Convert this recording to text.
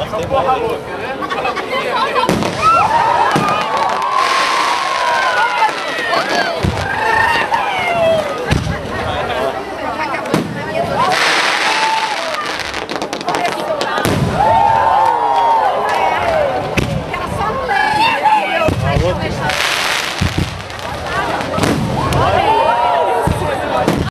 Nossa, porra louca, né?